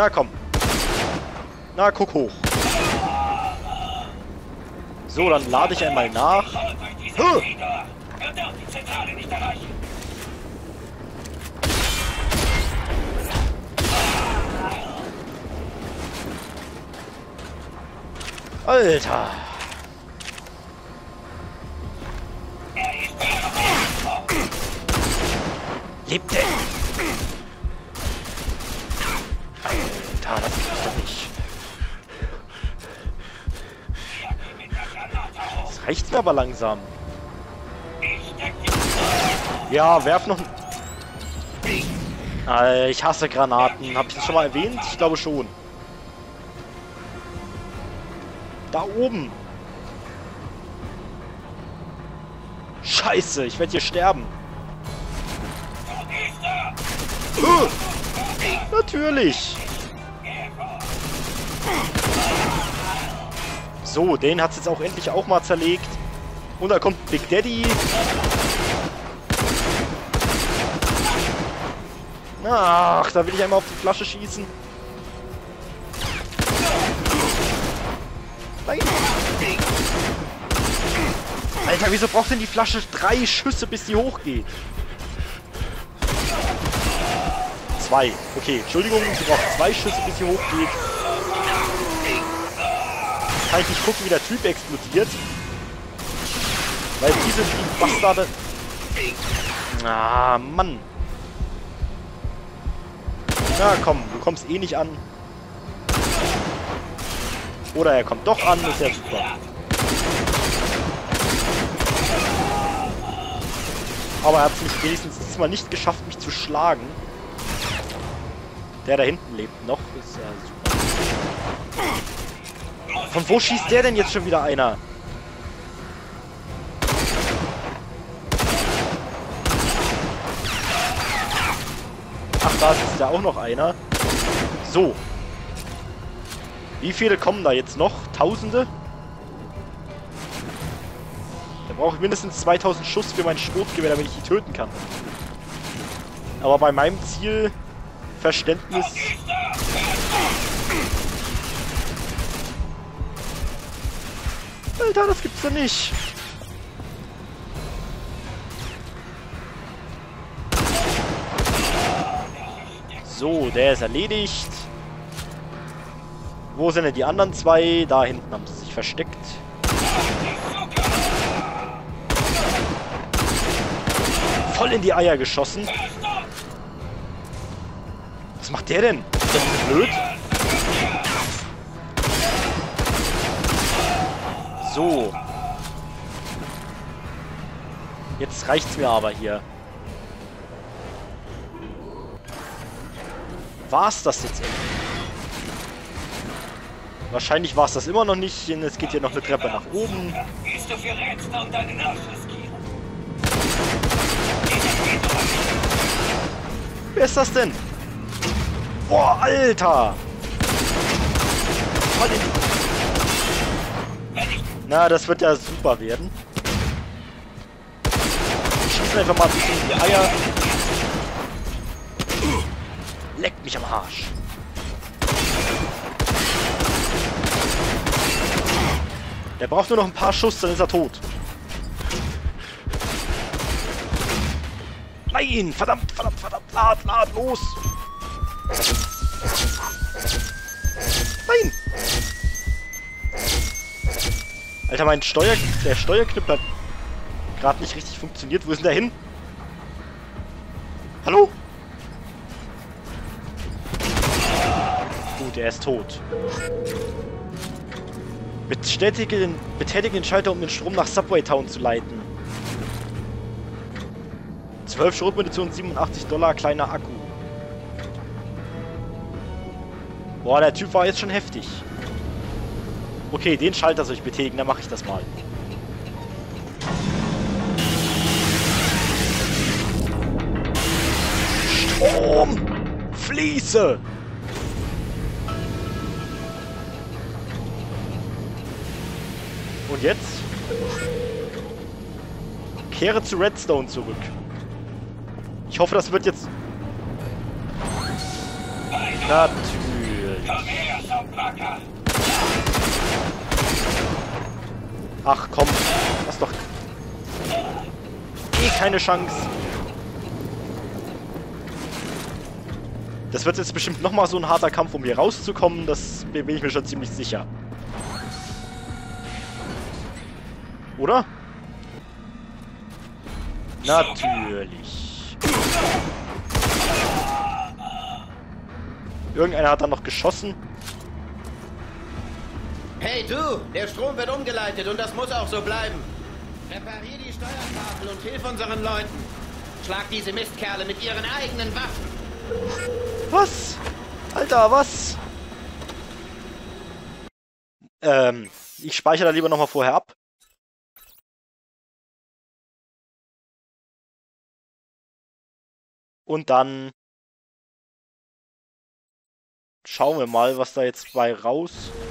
Na komm. Na, guck hoch. So, dann lade ich einmal nach. Huh! Alter. Lebt der? Alter, das gibt's doch nicht. Das reicht mir aber langsam. Ja, werf noch... Alter, ich hasse Granaten. Hab ich das schon mal erwähnt? Ich glaube schon. Da oben. Scheiße, ich werde hier sterben. Natürlich. So, den hat es jetzt auch endlich auch mal zerlegt. Und da kommt Big Daddy. Ach, da will ich einmal auf die Flasche schießen. Nein. Alter, wieso braucht denn die Flasche drei Schüsse, bis sie hochgeht? Zwei. Okay, Entschuldigung, sie braucht zwei Schüsse, bis sie hochgeht. Kann ich nicht gucken, wie der Typ explodiert. Weil diese die Bastarde... Ah, Mann. Na komm, du kommst eh nicht an. Oder er kommt doch an, ist ja super. Aber er hat es mich wenigstens diesmal nicht geschafft, mich zu schlagen. Der da hinten lebt noch, ist ja super. Von wo schießt der denn jetzt schon wieder einer? Ach, da ist ja auch noch einer. So, wie viele kommen da jetzt noch? Tausende? Da brauche ich mindestens 2000 Schuss für mein Schrotgewehr, damit ich die töten kann. Aber bei meinem Zielverständnis... Alter, das gibt's doch nicht! So, der ist erledigt. Wo sind denn die anderen zwei? Da hinten haben sie sich versteckt. Voll in die Eier geschossen. Was macht der denn? Ist der blöd? So. Jetzt reicht's mir aber hier. War's das jetzt endlich? Wahrscheinlich war es das immer noch nicht. Es geht hier noch eine Treppe nach oben. Wer ist das denn? Boah, Alter! Na, das wird ja super werden. Schießen einfach mal in die Eier. Leckt mich am Arsch. Der braucht nur noch ein paar Schuss, dann ist er tot. Nein! Verdammt, verdammt, verdammt! Lad, lad, los! Alter, mein Steuer... Der Steuerknüppel hat gerade nicht richtig funktioniert. Wo ist denn der hin? Hallo? Gut, er ist tot. Bestätige den, betätige den Schalter, um den Strom nach Subway Town zu leiten. 12 Schrotmunition, 87 Dollar, kleiner Akku. Boah, der Typ war jetzt schon heftig. Okay, den Schalter soll ich betätigen, dann mache ich das mal. Strom! Fließe! Und jetzt? Kehre zu Redstone zurück. Ich hoffe, das wird jetzt... Natürlich. Ach komm, hast doch eh keine Chance. Das wird jetzt bestimmt nochmal so ein harter Kampf, um hier rauszukommen. Das bin ich mir schon ziemlich sicher. Oder? Natürlich. Irgendeiner hat dann noch geschossen. Hey du, der Strom wird umgeleitet und das muss auch so bleiben. Reparier die Steuertafel und hilf unseren Leuten. Schlag diese Mistkerle mit ihren eigenen Waffen. Was? Alter, was? Ähm, ich speichere da lieber nochmal vorher ab. Und dann schauen wir mal, was da jetzt bei rauskommt.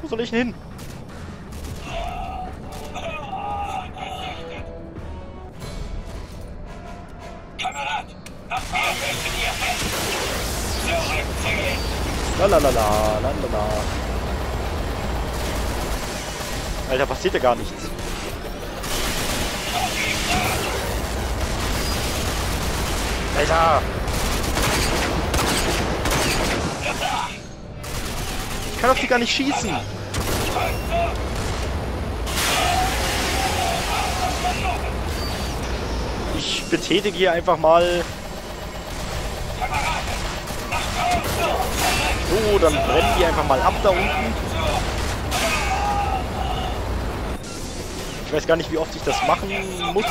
Wo soll ich denn hin? Kamerad, noch mehr müssen ihr fest. Zurückziehen. Lalalala, lalala. Alter, passiert ja gar nichts. Alter! Ich kann auf die gar nicht schießen. Ich betätige hier einfach mal... So, dann brennen die einfach mal ab da unten. Ich weiß gar nicht, wie oft ich das machen muss.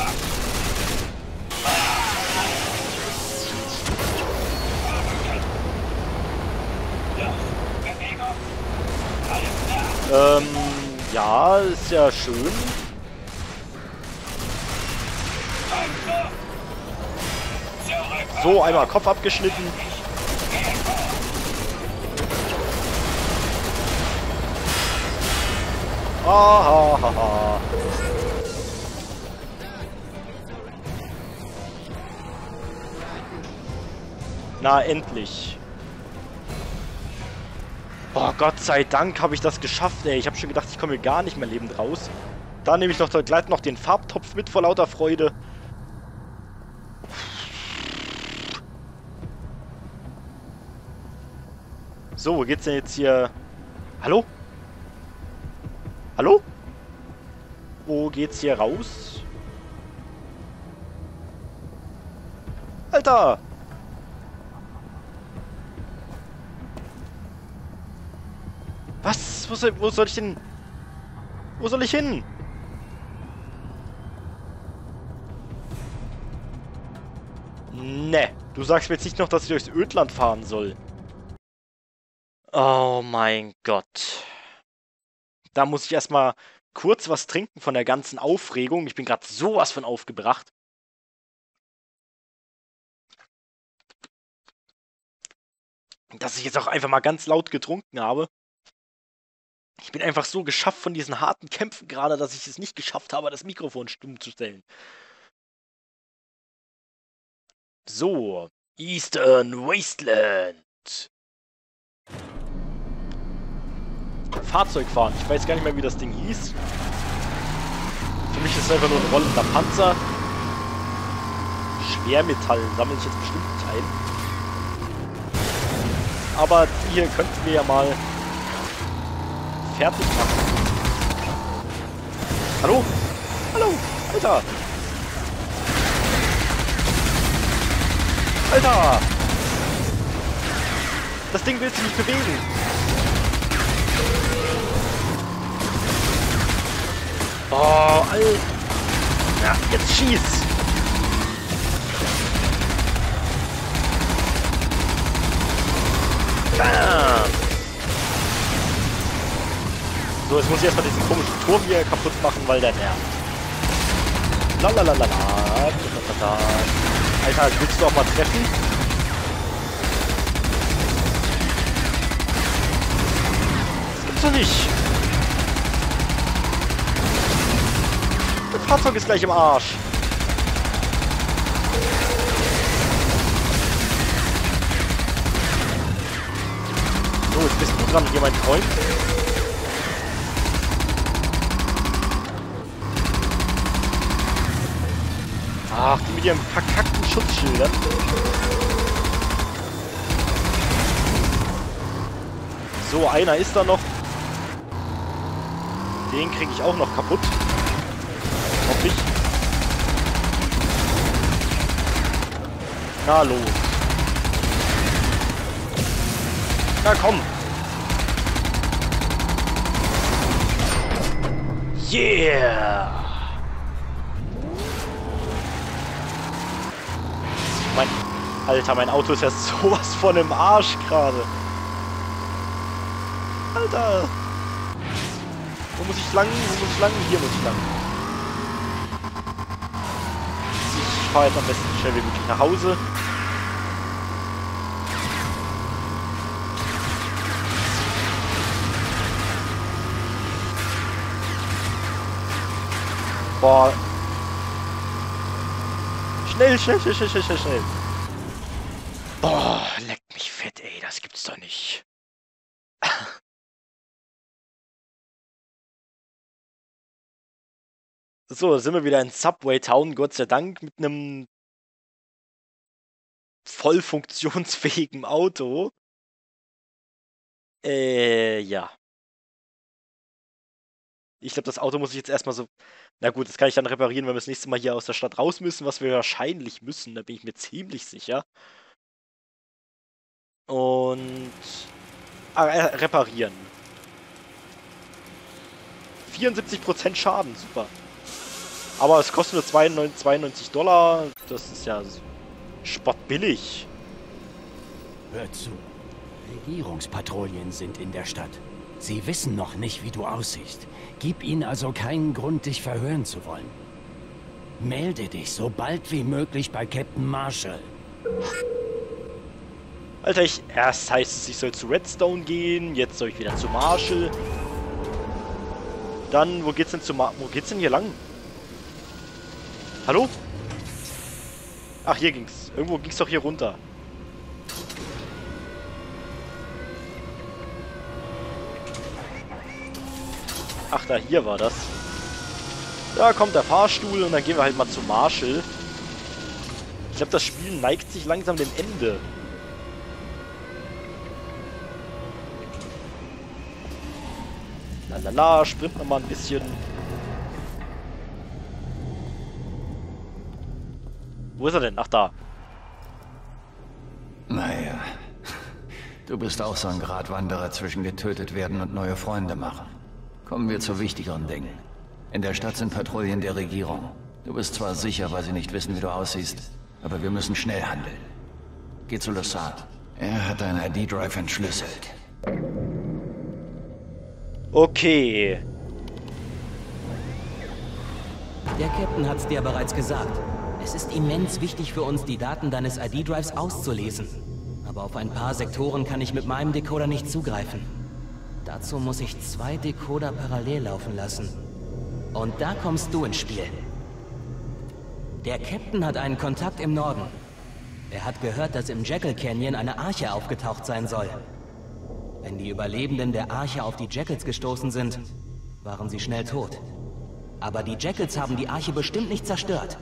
Ähm, ja, ist ja schön. So, einmal Kopf abgeschnitten. Ah. Na, endlich. Boah, Gott sei Dank habe ich das geschafft, ey. Ich habe schon gedacht, ich komme hier gar nicht mehr lebend raus. Da nehme ich doch gleich noch den Farbtopf mit vor lauter Freude. So, wo geht's denn jetzt hier? Hallo? Hallo? Wo geht's hier raus? Alter! Was? Wo soll, wo soll ich denn... Wo soll ich hin? Ne, du sagst mir jetzt nicht noch, dass ich durchs Ödland fahren soll. Oh mein Gott. Da muss ich erstmal kurz was trinken von der ganzen Aufregung. Ich bin gerade sowas von aufgebracht. Dass ich jetzt auch einfach mal ganz laut getrunken habe. Ich bin einfach so geschafft von diesen harten Kämpfen gerade, dass ich es nicht geschafft habe, das Mikrofon stumm zu stellen. So, Eastern Wasteland. Fahrzeug fahren. Ich weiß gar nicht mehr, wie das Ding hieß. Für mich ist es einfach nur ein rollender Panzer. Schwermetall sammle ich jetzt bestimmt nicht ein. Aber hier könnten wir ja mal fertig machen. Hallo? Hallo? Alter! Alter! Das Ding will sich nicht bewegen. Oh, Alter. Ja, jetzt schieß. Bam. So, jetzt muss ich erstmal diesen komischen Turm hier kaputt machen, weil der nervt. Lalalala. Alter, willst du auch mal treffen? Das gibt's doch nicht. Das Fahrzeug ist gleich im Arsch. dran, hier mein Freund. Ach, die mit ihren verkackten Schutzschildern. So, einer ist da noch. Den kriege ich auch noch kaputt. Hoffe ich. Na los. Na komm. Yeah. Mein, Alter, mein Auto ist ja sowas von im Arsch gerade. Alter. Wo muss ich lang? Wo muss ich lang? Hier muss ich lang. Ich fahre jetzt am besten schnell wie möglich nach Hause. Boah. Schnell, schnell, schnell, schnell, schnell, schnell. Boah, leck mich fett, ey, das gibt's doch nicht. So, sind wir wieder in Subway Town, Gott sei Dank, mit einem voll funktionsfähigen Auto. Äh, ja. Ich glaube, das Auto muss ich jetzt erstmal so. Na gut, das kann ich dann reparieren, wenn wir das nächste Mal hier aus der Stadt raus müssen, was wir wahrscheinlich müssen, da bin ich mir ziemlich sicher. Und. Ah, äh, reparieren. 74% Schaden, super. Aber es kostet nur 92, 92 Dollar. Das ist ja spottbillig. Hör zu. Regierungspatrouillen sind in der Stadt. Sie wissen noch nicht, wie du aussiehst. Gib ihnen also keinen Grund, dich verhören zu wollen. Melde dich so bald wie möglich bei Captain Marshall. Alter, ich, erst heißt es, ich soll zu Redstone gehen, jetzt soll ich wieder zu Marshall. Dann, wo geht's denn zu Mar Wo geht's denn hier lang? Hallo? Ach, hier ging's. Irgendwo ging's doch hier runter. Ach, da hier war das. Da kommt der Fahrstuhl und dann gehen wir halt mal zu Marshall. Ich glaube, das Spiel neigt sich langsam dem Ende. Lalala, sprint noch mal ein bisschen. Wo ist er denn? Ach, da. Naja, du bist auch so ein Gratwanderer zwischen getötet werden und neue Freunde machen. Kommen wir zu wichtigeren Dingen. In der Stadt sind Patrouillen der Regierung. Du bist zwar sicher, weil sie nicht wissen, wie du aussiehst, aber wir müssen schnell handeln. Geh zu Lassard. Er hat deinen ID-Drive entschlüsselt. Okay. Der Captain hat's dir bereits gesagt. Es ist immens wichtig für uns, die Daten deines ID-Drives auszulesen. Aber auf ein paar Sektoren kann ich mit meinem Decoder nicht zugreifen. Dazu muss ich zwei Decoder parallel laufen lassen. Und da kommst du ins Spiel. Der Captain hat einen Kontakt im Norden. Er hat gehört, dass im Jackal Canyon eine Arche aufgetaucht sein soll. Wenn die Überlebenden der Arche auf die Jackals gestoßen sind, waren sie schnell tot. Aber die Jackals haben die Arche bestimmt nicht zerstört.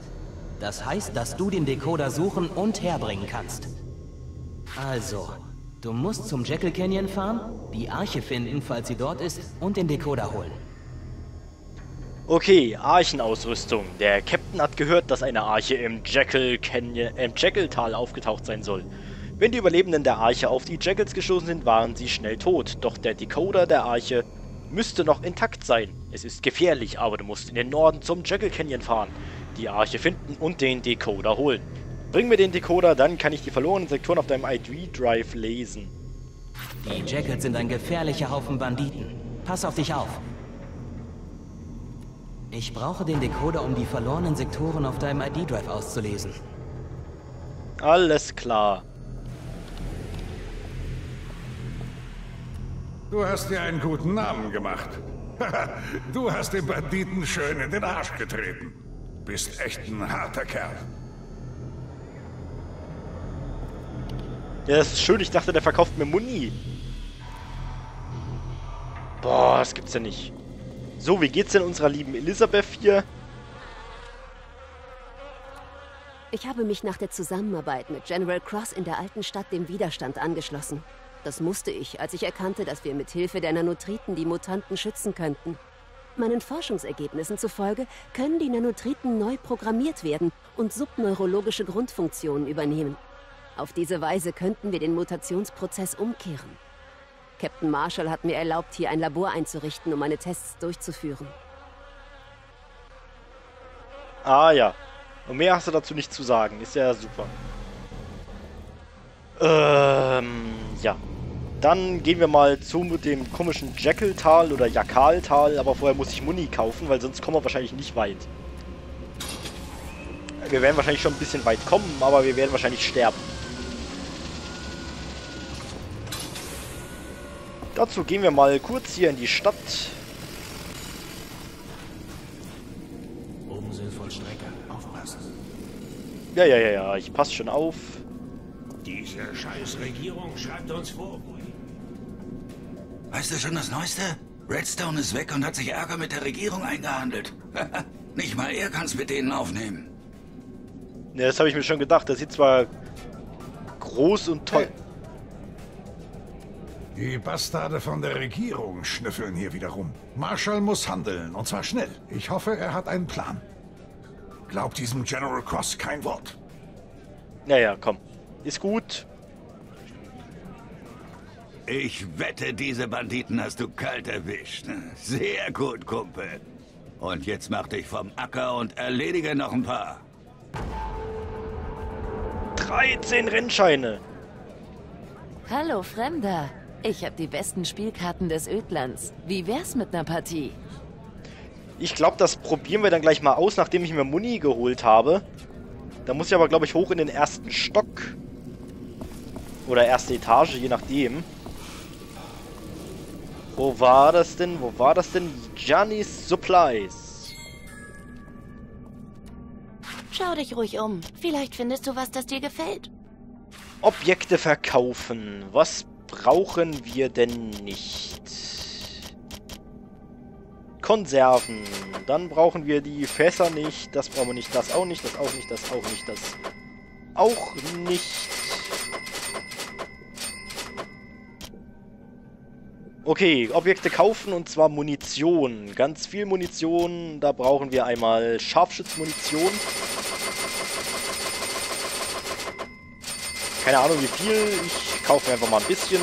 Das heißt, dass du den Decoder suchen und herbringen kannst. Also, du musst zum Jackal Canyon fahren, die Arche finden, falls sie dort ist, und den Decoder holen. Okay, Archenausrüstung. Der Captain hat gehört, dass eine Arche im Jackal Canyon, im Jackaltal aufgetaucht sein soll. Wenn die Überlebenden der Arche auf die Jackals gestoßen sind, waren sie schnell tot. Doch der Decoder der Arche müsste noch intakt sein. Es ist gefährlich, aber du musst in den Norden zum Jackal Canyon fahren die Arche finden und den Decoder holen. Bring mir den Decoder, dann kann ich die verlorenen Sektoren auf deinem ID-Drive lesen. Die Jackals sind ein gefährlicher Haufen Banditen. Pass auf dich auf. Ich brauche den Decoder, um die verlorenen Sektoren auf deinem ID-Drive auszulesen. Alles klar. Du hast dir einen guten Namen gemacht. du hast den Banditen schön in den Arsch getreten. Bist echt ein harter Kerl. Ja, das ist schön. Ich dachte, der verkauft mir Muni. Boah, das gibt's ja nicht. So, wie geht's denn unserer lieben Elisabeth hier? Ich habe mich nach der Zusammenarbeit mit General Cross in der alten Stadt dem Widerstand angeschlossen. Das musste ich, als ich erkannte, dass wir mit Hilfe der Nanotriten die Mutanten schützen könnten. Meinen Forschungsergebnissen zufolge können die Nanotriten neu programmiert werden und subneurologische Grundfunktionen übernehmen. Auf diese Weise könnten wir den Mutationsprozess umkehren. Captain Marshall hat mir erlaubt, hier ein Labor einzurichten, um meine Tests durchzuführen. Ah ja. Und mehr hast du dazu nicht zu sagen. Ist ja super. Ähm, ja. Dann gehen wir mal zu dem komischen Jekyll-Tal oder Jakal-Tal, aber vorher muss ich Muni kaufen, weil sonst kommen wir wahrscheinlich nicht weit. Wir werden wahrscheinlich schon ein bisschen weit kommen, aber wir werden wahrscheinlich sterben. Dazu gehen wir mal kurz hier in die Stadt. Umseelvollstrecker, aufpassen. Ja, ja, ja, ja, ich passe schon auf. Diese scheiß Regierung schreibt uns vor. Weißt du schon das Neueste? Redstone ist weg und hat sich Ärger mit der Regierung eingehandelt. Nicht mal er kann's mit denen aufnehmen. Ne, das habe ich mir schon gedacht. Das sieht zwar groß und toll. Die Bastarde von der Regierung schnüffeln hier wieder rum. Marshall muss handeln, und zwar schnell. Ich hoffe, er hat einen Plan. Glaubt diesem General Cross kein Wort. Naja, komm. Ist gut. Ich wette, diese Banditen hast du kalt erwischt. Sehr gut, Kumpel. Und jetzt mach dich vom Acker und erledige noch ein paar. 13 Rennscheine. Hallo, Fremder. Ich habe die besten Spielkarten des Ödlands. Wie wär's mit einer Partie? Ich glaube, das probieren wir dann gleich mal aus, nachdem ich mir Muni geholt habe. Da muss ich aber, glaube ich, hoch in den ersten Stock. Oder erste Etage, je nachdem. Wo war das denn? Wo war das denn? Gianni's Supplies. Schau dich ruhig um. Vielleicht findest du was, das dir gefällt. Objekte verkaufen. Was brauchen wir denn nicht? Konserven. Dann brauchen wir die Fässer nicht. Das brauchen wir nicht. Das auch nicht. Das auch nicht. Das auch nicht. Das auch nicht. Okay, Objekte kaufen und zwar Munition. Ganz viel Munition. Da brauchen wir einmal Scharfschützmunition. Keine Ahnung wie viel. Ich kaufe mir einfach mal ein bisschen.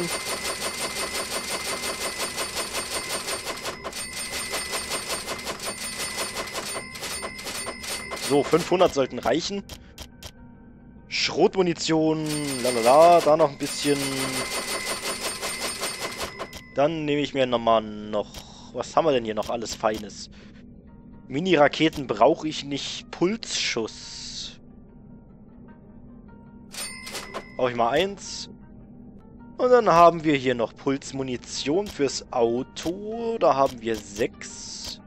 So, 500 sollten reichen. Schrotmunition, lalala, da noch ein bisschen. Dann nehme ich mir nochmal noch... Was haben wir denn hier noch alles Feines? Mini-Raketen brauche ich nicht. Pulsschuss. Brauche ich mal eins. Und dann haben wir hier noch Pulsmunition fürs Auto. Da haben wir sechs.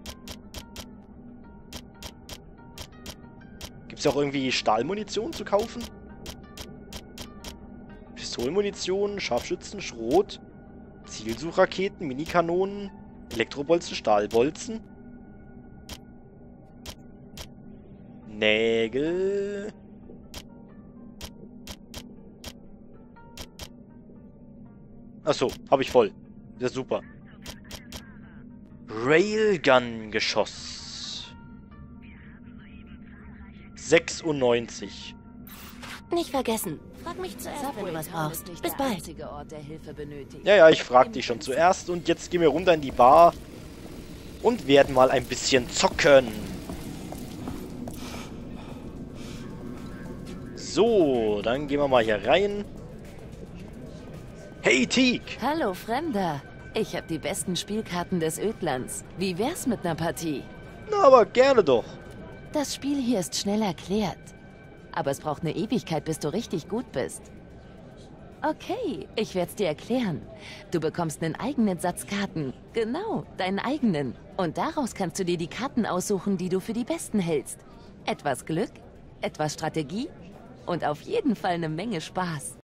Gibt es auch irgendwie Stahlmunition zu kaufen? Pistolenmunition, Scharfschützen, Schrot, Zielsuchraketen, Minikanonen, Elektrobolzen, Stahlbolzen. Nägel. Achso, habe ich voll. Ja, super. Railgun-Geschoss. 96. Nicht vergessen. Frag mich zuerst, wenn du was brauchst. Bis bald. Ja, ja, ich frag dich schon zuerst. Und jetzt gehen wir runter in die Bar. Und werden mal ein bisschen zocken. So, dann gehen wir mal hier rein. Hey, Teak! Hallo, Fremder. Ich habe die besten Spielkarten des Ödlands. Wie wär's mit einer Partie? Na, aber gerne doch. Das Spiel hier ist schnell erklärt. Aber es braucht eine Ewigkeit, bis du richtig gut bist. Okay, ich werde es dir erklären. Du bekommst einen eigenen Satz Karten. Genau, deinen eigenen. Und daraus kannst du dir die Karten aussuchen, die du für die besten hältst. Etwas Glück, etwas Strategie und auf jeden Fall eine Menge Spaß.